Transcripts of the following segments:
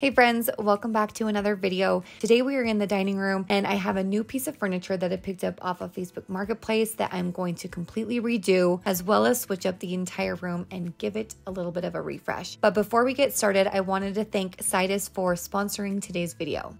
Hey friends, welcome back to another video. Today we are in the dining room and I have a new piece of furniture that I picked up off of Facebook Marketplace that I'm going to completely redo as well as switch up the entire room and give it a little bit of a refresh. But before we get started, I wanted to thank Cyetus for sponsoring today's video.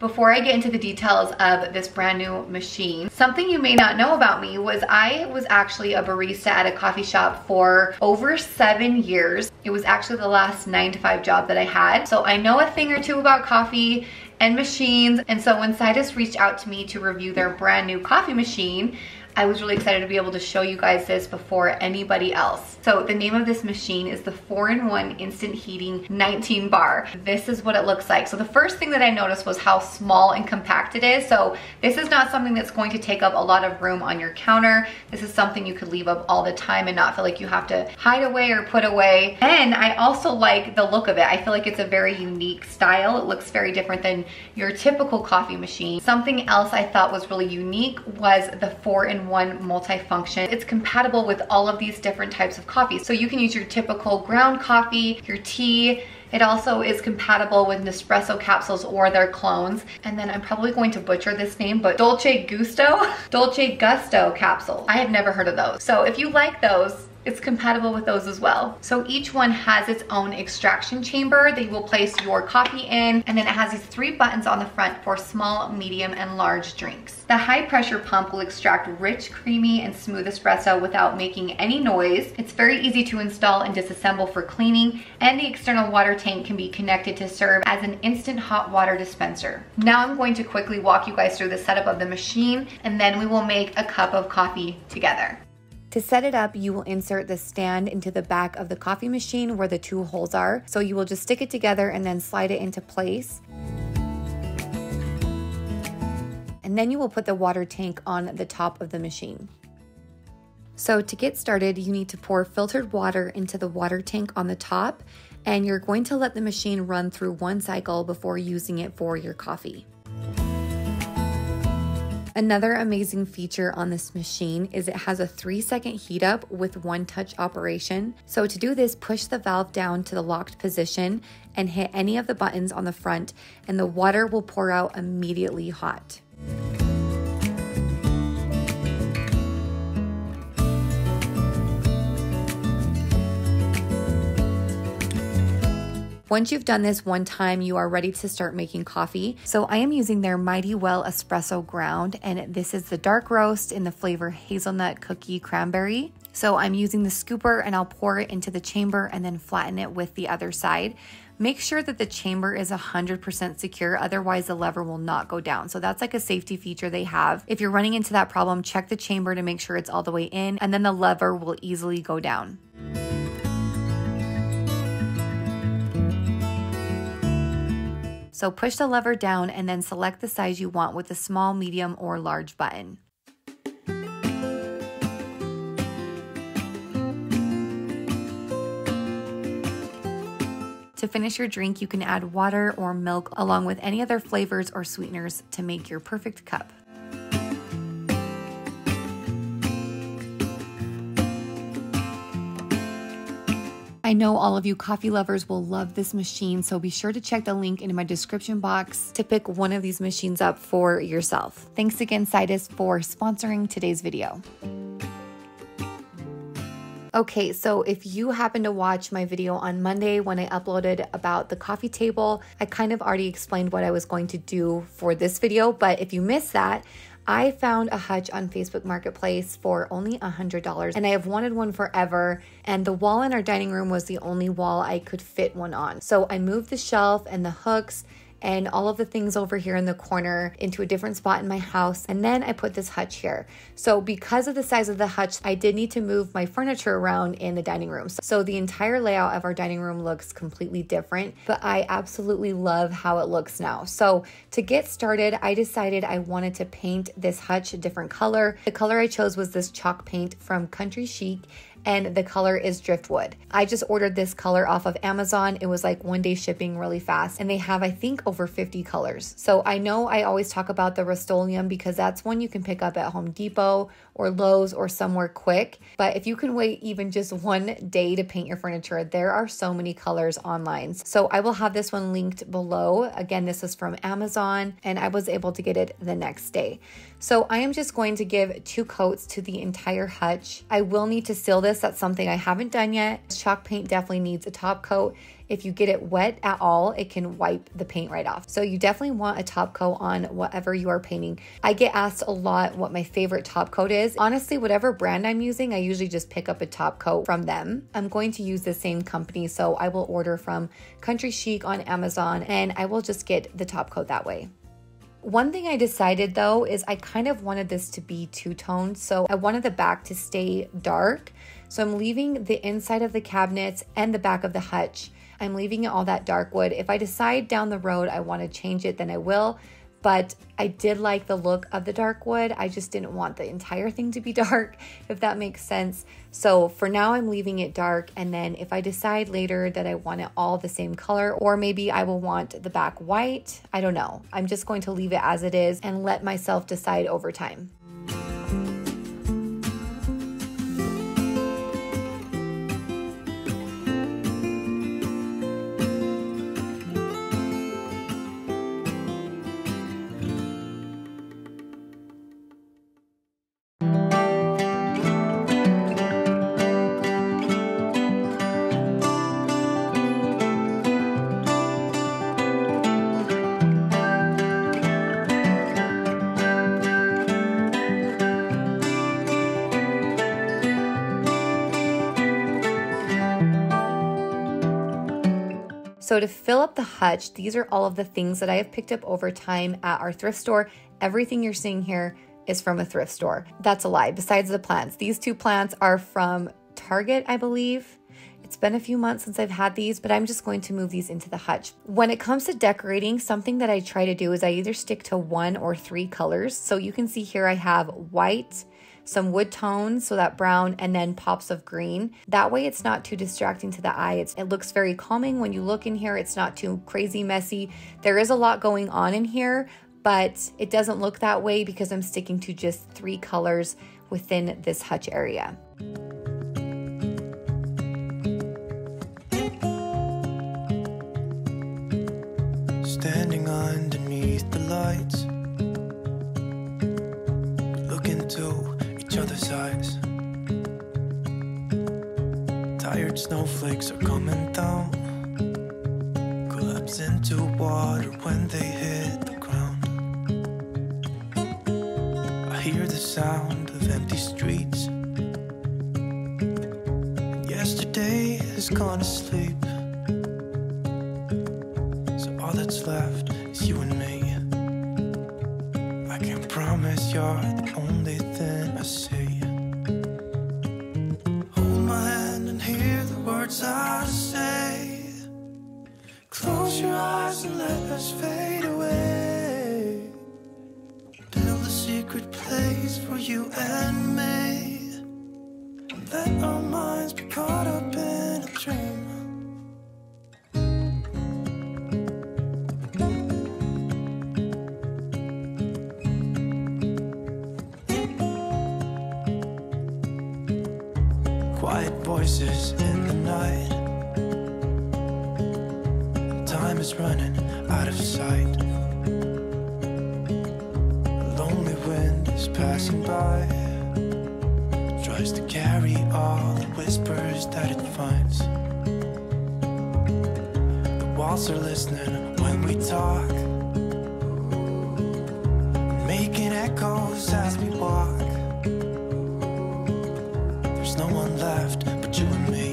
Before I get into the details of this brand new machine, something you may not know about me was I was actually a barista at a coffee shop for over seven years. It was actually the last nine to five job that I had. So I know a thing or two about coffee and machines. And so when Cyetus reached out to me to review their brand new coffee machine, I was really excited to be able to show you guys this before anybody else. So the name of this machine is the 4-in-1 Instant Heating 19 Bar. This is what it looks like. So the first thing that I noticed was how small and compact it is. So this is not something that's going to take up a lot of room on your counter. This is something you could leave up all the time and not feel like you have to hide away or put away. And I also like the look of it. I feel like it's a very unique style. It looks very different than your typical coffee machine. Something else I thought was really unique was the 4-in one multifunction. It's compatible with all of these different types of coffee. So you can use your typical ground coffee, your tea, it also is compatible with Nespresso capsules or their clones. And then I'm probably going to butcher this name, but Dolce Gusto? Dolce Gusto capsules. I have never heard of those. So if you like those, it's compatible with those as well. So each one has its own extraction chamber that you will place your coffee in. And then it has these three buttons on the front for small, medium, and large drinks. The high pressure pump will extract rich, creamy, and smooth espresso without making any noise. It's very easy to install and disassemble for cleaning. And the external water tank can be connected to serve as an instant hot water dispenser. Now I'm going to quickly walk you guys through the setup of the machine and then we will make a cup of coffee together. To set it up, you will insert the stand into the back of the coffee machine where the two holes are. So you will just stick it together and then slide it into place. And then you will put the water tank on the top of the machine. So to get started, you need to pour filtered water into the water tank on the top and you're going to let the machine run through one cycle before using it for your coffee. Another amazing feature on this machine is it has a three second heat up with one touch operation. So to do this, push the valve down to the locked position and hit any of the buttons on the front and the water will pour out immediately hot. Once you've done this one time, you are ready to start making coffee. So I am using their Mighty Well Espresso Ground, and this is the dark roast in the flavor hazelnut cookie cranberry. So I'm using the scooper and I'll pour it into the chamber and then flatten it with the other side. Make sure that the chamber is 100% secure, otherwise the lever will not go down. So that's like a safety feature they have. If you're running into that problem, check the chamber to make sure it's all the way in and then the lever will easily go down. So push the lever down and then select the size you want with the small, medium, or large button. To finish your drink, you can add water or milk along with any other flavors or sweeteners to make your perfect cup. I know all of you coffee lovers will love this machine, so be sure to check the link in my description box to pick one of these machines up for yourself. Thanks again, Cyetus, for sponsoring today's video. Okay, so if you happen to watch my video on Monday when I uploaded about the coffee table, I kind of already explained what I was going to do for this video, but if you missed that, I found a hutch on Facebook Marketplace for only $100 and I have wanted one forever. And the wall in our dining room was the only wall I could fit one on. So I moved the shelf and the hooks and all of the things over here in the corner into a different spot in my house. And then I put this hutch here. So because of the size of the hutch, I did need to move my furniture around in the dining room. So the entire layout of our dining room looks completely different, but I absolutely love how it looks now. So to get started, I decided I wanted to paint this hutch a different color. The color I chose was this chalk paint from Country Chic and the color is driftwood. I just ordered this color off of Amazon. It was like one day shipping really fast, and they have, I think, over 50 colors. So I know I always talk about the Rust-Oleum because that's one you can pick up at Home Depot or Lowe's or somewhere quick. But if you can wait even just one day to paint your furniture, there are so many colors online. So I will have this one linked below. Again, this is from Amazon, and I was able to get it the next day. So I am just going to give two coats to the entire hutch. I will need to seal this. That's something I haven't done yet. Chalk paint definitely needs a top coat. If you get it wet at all, it can wipe the paint right off. So you definitely want a top coat on whatever you are painting. I get asked a lot what my favorite top coat is. Honestly, whatever brand I'm using, I usually just pick up a top coat from them. I'm going to use the same company, so I will order from Country Chic on Amazon and I will just get the top coat that way. One thing I decided though is I kind of wanted this to be two toned. So I wanted the back to stay dark. So I'm leaving the inside of the cabinets and the back of the hutch. I'm leaving it all that dark wood. If I decide down the road I want to change it, then I will but I did like the look of the dark wood. I just didn't want the entire thing to be dark, if that makes sense. So for now, I'm leaving it dark. And then if I decide later that I want it all the same color, or maybe I will want the back white, I don't know. I'm just going to leave it as it is and let myself decide over time. So to fill up the hutch, these are all of the things that I have picked up over time at our thrift store. Everything you're seeing here is from a thrift store. That's a lie. Besides the plants, these two plants are from Target, I believe. It's been a few months since I've had these, but I'm just going to move these into the hutch. When it comes to decorating, something that I try to do is I either stick to one or three colors. So you can see here I have white, some wood tones, so that brown, and then pops of green. That way it's not too distracting to the eye. It's, it looks very calming when you look in here. It's not too crazy messy. There is a lot going on in here, but it doesn't look that way because I'm sticking to just three colors within this hutch area. Snowflakes are coming down. Collapse into water when they hit the ground. I hear the sound of empty streets. Yesterday has gone to sleep and me. Let our minds be caught up in a dream. Quiet voices in the night Time is running out of sight is passing by. Tries to carry all the whispers that it finds. The walls are listening when we talk. Making echoes as we walk. There's no one left but you and me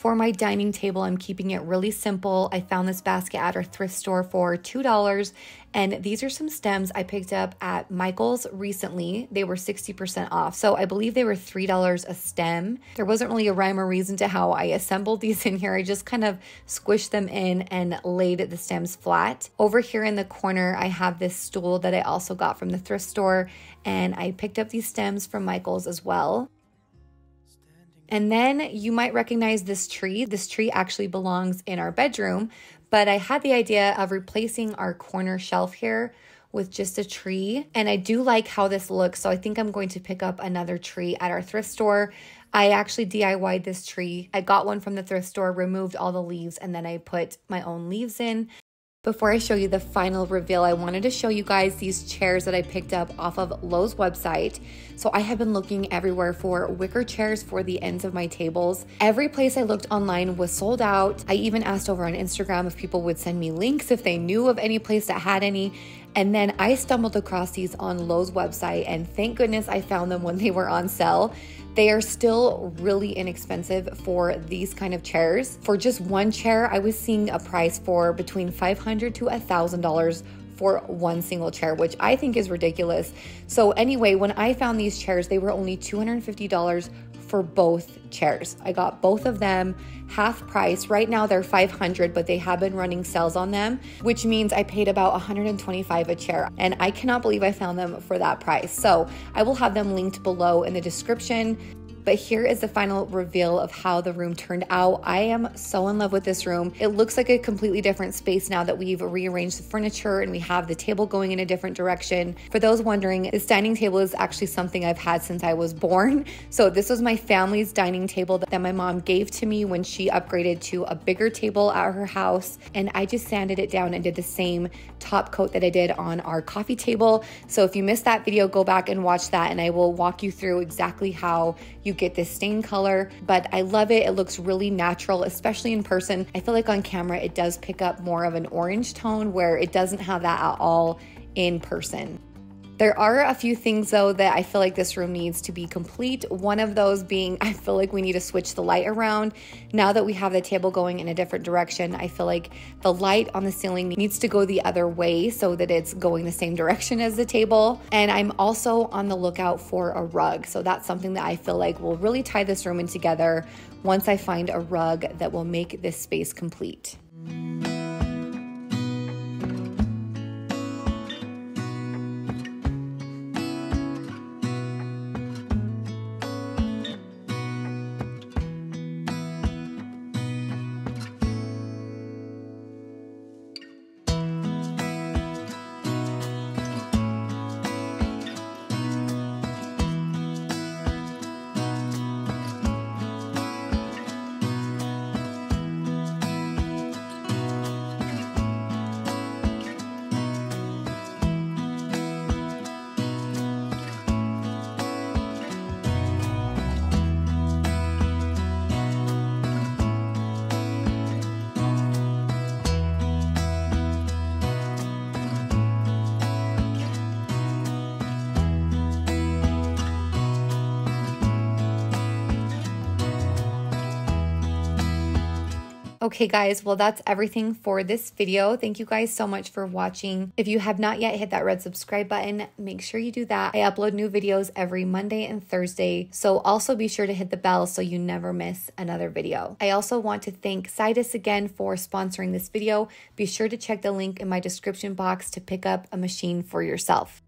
For my dining table, I'm keeping it really simple. I found this basket at our thrift store for $2 and these are some stems I picked up at Michael's recently. They were 60% off. So I believe they were $3 a stem. There wasn't really a rhyme or reason to how I assembled these in here. I just kind of squished them in and laid the stems flat. Over here in the corner, I have this stool that I also got from the thrift store and I picked up these stems from Michael's as well. And then you might recognize this tree. This tree actually belongs in our bedroom, but I had the idea of replacing our corner shelf here with just a tree. And I do like how this looks. So I think I'm going to pick up another tree at our thrift store. I actually DIYed this tree. I got one from the thrift store, removed all the leaves, and then I put my own leaves in. Before I show you the final reveal, I wanted to show you guys these chairs that I picked up off of Lowe's website. So I have been looking everywhere for wicker chairs for the ends of my tables. Every place I looked online was sold out. I even asked over on Instagram if people would send me links if they knew of any place that had any. And then I stumbled across these on Lowe's website, and thank goodness I found them when they were on sale. They are still really inexpensive for these kind of chairs. For just one chair, I was seeing a price for between 500 to $1,000 for one single chair, which I think is ridiculous. So, anyway, when I found these chairs, they were only $250 for both chairs. I got both of them half price. Right now they're 500, but they have been running sales on them, which means I paid about 125 a chair. And I cannot believe I found them for that price. So, I will have them linked below in the description. But here is the final reveal of how the room turned out. I am so in love with this room. It looks like a completely different space now that we've rearranged the furniture and we have the table going in a different direction. For those wondering, this dining table is actually something I've had since I was born. So this was my family's dining table that my mom gave to me when she upgraded to a bigger table at her house. And I just sanded it down and did the same top coat that I did on our coffee table. So if you missed that video, go back and watch that and I will walk you through exactly how you you get this stain color, but I love it. It looks really natural, especially in person. I feel like on camera, it does pick up more of an orange tone where it doesn't have that at all in person. There are a few things though that I feel like this room needs to be complete. One of those being I feel like we need to switch the light around. Now that we have the table going in a different direction, I feel like the light on the ceiling needs to go the other way so that it's going the same direction as the table. And I'm also on the lookout for a rug. So that's something that I feel like will really tie this room in together once I find a rug that will make this space complete. Okay, guys, well, that's everything for this video. Thank you guys so much for watching. If you have not yet hit that red subscribe button, make sure you do that. I upload new videos every Monday and Thursday, so also be sure to hit the bell so you never miss another video. I also want to thank Cyetus again for sponsoring this video. Be sure to check the link in my description box to pick up a machine for yourself.